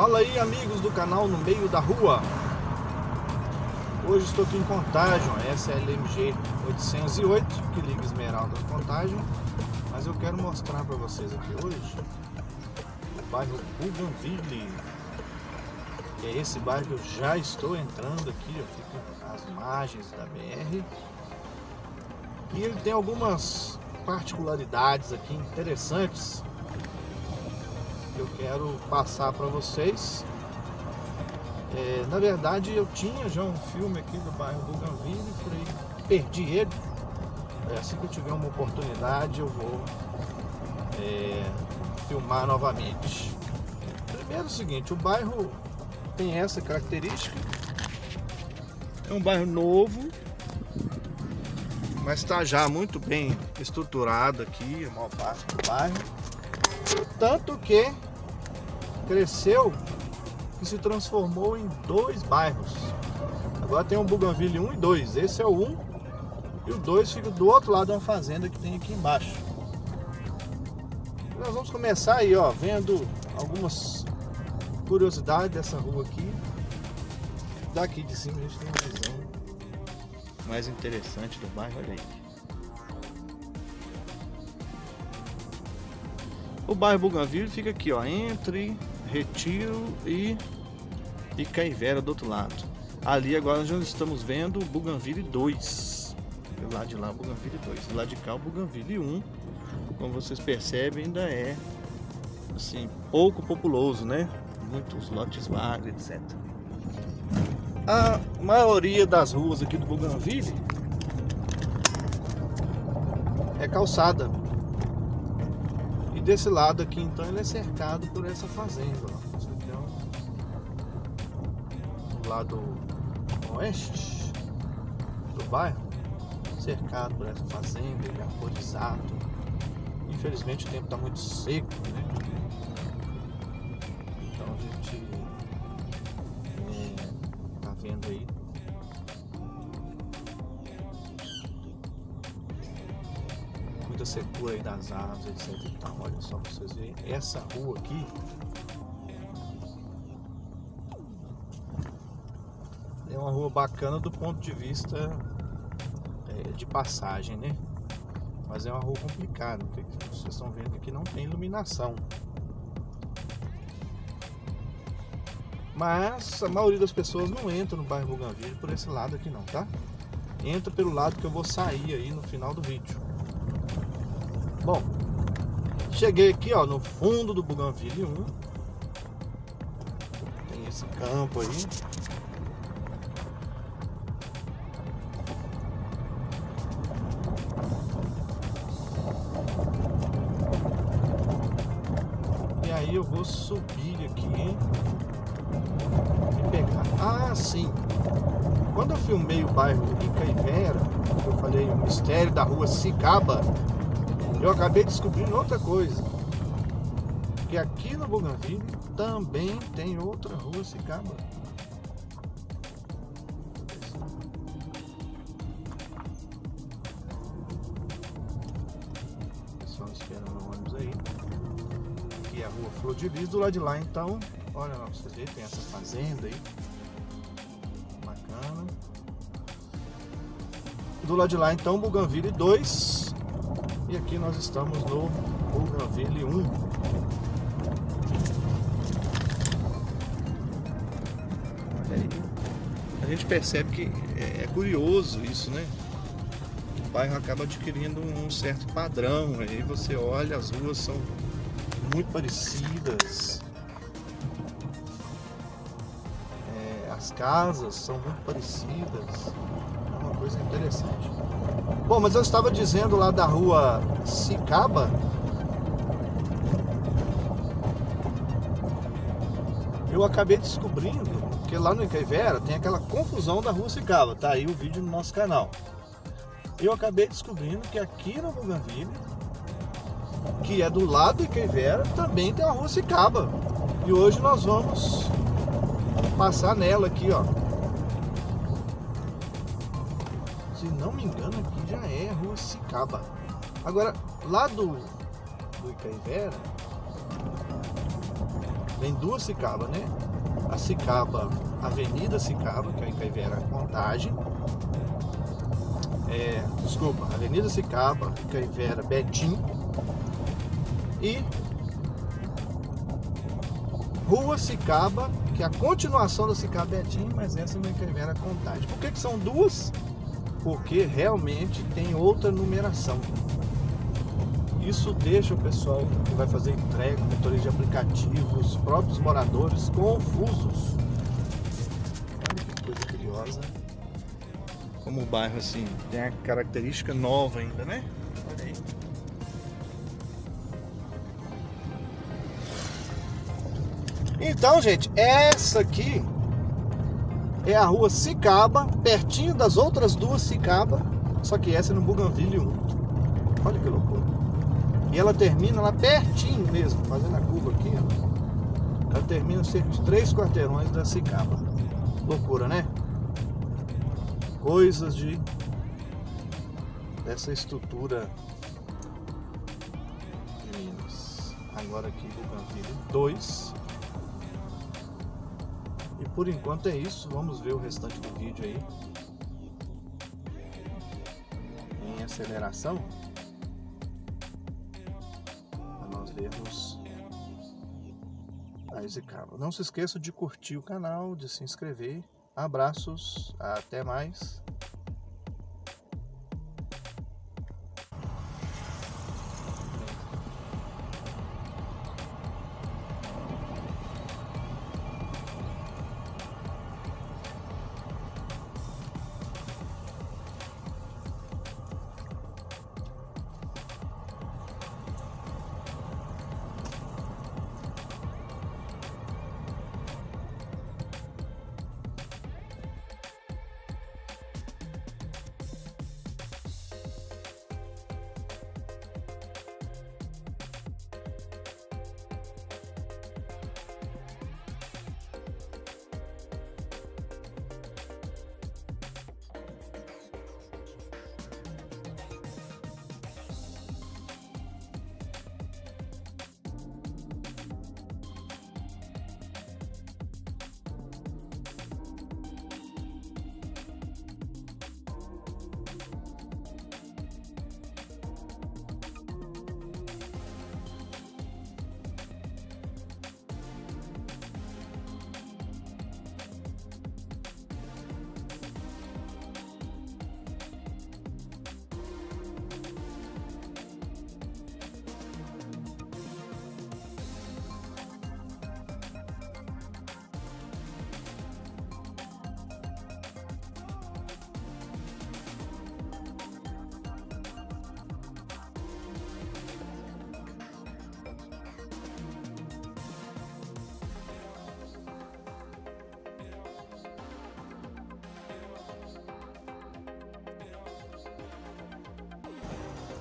Fala aí amigos do canal No Meio da Rua. Hoje estou aqui em Contagem, SLMG 808 que liga Esmeralda a Contagem. Mas eu quero mostrar para vocês aqui hoje O bairro Bougainville Que é esse bairro que eu já estou entrando aqui Eu fico às margens da BR E ele tem algumas particularidades aqui interessantes eu quero passar para vocês. É, na verdade, eu tinha já um filme aqui do bairro Bougainville e falei, perdi ele. É, assim que eu tiver uma oportunidade, eu vou é, filmar novamente. Primeiro, é o seguinte: o bairro tem essa característica. É um bairro novo, mas está já muito bem estruturado aqui, a maior parte do bairro. Tanto que cresceu e se transformou em dois bairros. Agora tem o Bougainville 1 e 2. Esse é o 1 e o 2 fica do outro lado da fazenda que tem aqui embaixo. Nós vamos começar aí, ó, vendo algumas curiosidades dessa rua aqui. Daqui de cima a gente tem uma visão mais interessante do bairro, olha aí. O bairro Bougainville fica aqui, ó, entre Retiro e, e Caivera do outro lado. Ali agora nós estamos vendo Bougainville 2. Do lado de lá, Bougainville 2. Do lado de cá, o Bougainville 1. Como vocês percebem, ainda é assim, pouco populoso, né? Muitos lotes vagos, etc. A maioria das ruas aqui do Bougainville é calçada. Desse lado aqui, então, ele é cercado por essa fazenda. Ó. Isso aqui é lado oeste do bairro, cercado por essa fazenda e arborizado. Infelizmente o tempo está muito seco, né? Então a gente é, tá vendo aí muita secura aí das árvores, etc e tal. Olha só pra vocês verem. Essa rua aqui é uma rua bacana do ponto de vista é, de passagem, né? Mas é uma rua complicada, porque vocês estão vendo que aqui não tem iluminação. Mas a maioria das pessoas não entra no bairro Bougainville por esse lado aqui não, tá? Entra pelo lado que eu vou sair aí no final do vídeo. Bom, cheguei aqui ó, no fundo do Bougainville 1. Tem esse campo aí. E aí eu vou subir aqui e pegar. Ah, sim. Quando eu filmei o bairro Icaivera, eu falei o mistério da rua Cicaba, eu acabei descobrindo outra coisa. Que aqui no Bougainville também tem outra rua Cicaba. Pessoal esperando o ônibus aí. Aqui é a rua Flor de Lis, do lado de lá então. Olha lá, vocês tem essa fazenda aí. Bacana. Do lado de lá então, Bougainville 2 e aqui nós estamos no Bougainville 1. A gente percebe que é, é curioso isso, né? O bairro acaba adquirindo um certo padrão. Aí você olha, as ruas são muito parecidas. É, as casas são muito parecidas. Interessante. Bom, mas eu estava dizendo lá da rua Cicaba. Eu acabei descobrindo que lá no Icaivera tem aquela confusão da rua Cicaba. Tá aí o vídeo no nosso canal. Eu acabei descobrindo que aqui no Bougainville, que é do lado do Icaivera, também tem a rua Cicaba. E hoje nós vamos passar nela aqui, ó. Não me engano, aqui já é Rua Cicaba. Agora, lá do, do Icaivera, Vem duas Cicaba, né? A Cicaba, Avenida Cicaba, que é em Caivera Contagem. É, desculpa, Avenida Cicaba, Caivera Betim. E Rua Cicaba, que é a continuação da Cicaba Betim, mas essa é Caivera Contagem. Por que, que são duas? Porque realmente tem outra numeração. Isso deixa o pessoal que vai fazer entrega, motores de aplicativos, os próprios moradores confusos. Olha que coisa curiosa. Como o bairro assim tem a característica nova ainda, né? Olha aí. Então, gente, essa aqui é a rua Cicaba, pertinho das outras duas Cicaba, só que essa é no Bougainville 1. Olha que loucura. E ela termina lá pertinho mesmo, fazendo a curva aqui, ó. Ela termina cerca de três quarteirões da Cicaba. Loucura, né? Coisas de dessa estrutura de. Agora aqui Bougainville 2. E por enquanto é isso. Vamos ver o restante do vídeo aí. Em aceleração. vermos a Exicaba. Não se esqueça de curtir o canal, de se inscrever. Abraços, até mais.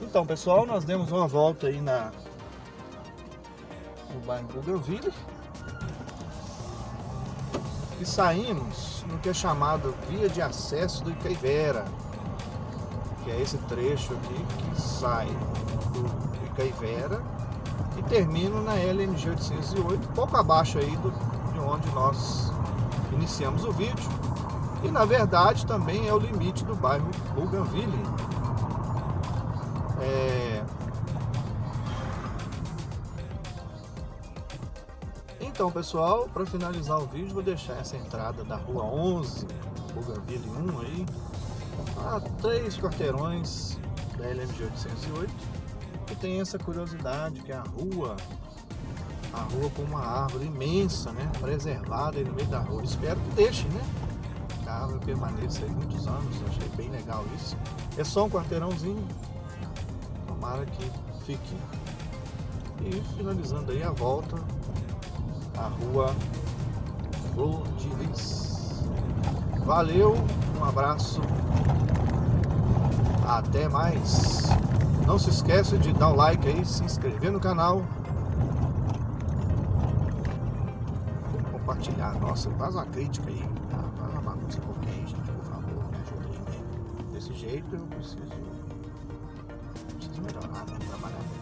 Então, pessoal, nós demos uma volta aí na no bairro Bougainville e saímos no que é chamado via de acesso do Icaivera, que é esse trecho aqui que sai do Icaivera e termina na LMG 808, pouco abaixo aí do, de onde nós iniciamos o vídeo. E na verdade também é o limite do bairro Bougainville. É... Então, pessoal, para finalizar o vídeo, vou deixar essa entrada da rua 11, Bougainville 1 aí, a três quarteirões da LMG 808, que tem essa curiosidade que é a rua, a rua com uma árvore imensa, né, preservada aí no meio da rua. Espero que deixe, né? A árvore permaneça aí muitos anos, achei bem legal isso. É só um quarteirãozinho, tomara que fique. E finalizando aí a volta, a rua Flor de Lis. Valeu, um abraço, até mais. Não se esqueça de dar o like aí, se inscrever no canal. Compartilhar. Nossa, faz uma crítica aí. Faz uma bagunça qualquer aí, gente, por favor, me aí. Desse jeito eu preciso pero no